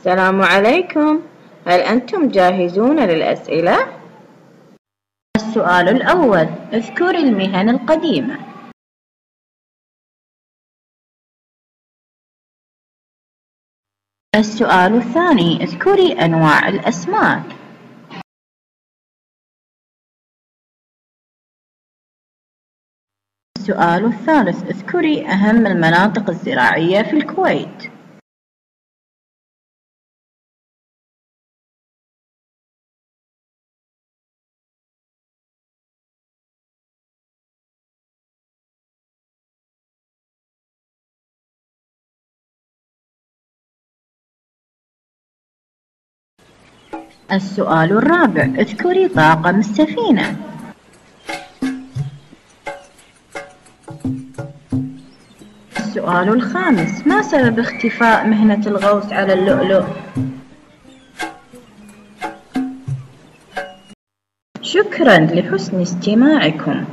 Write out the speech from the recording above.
السلام عليكم. هل أنتم جاهزون للأسئلة؟ السؤال الأول اذكر المهن القديمة. السؤال الثاني اذكري أنواع الأسماك. السؤال الثالث اذكري أهم المناطق الزراعية في الكويت. السؤال الرابع. اذكري طاقم السفينة. السؤال الخامس. ما سبب اختفاء مهنة الغوص على اللؤلؤ؟ شكرا لحسن استماعكم.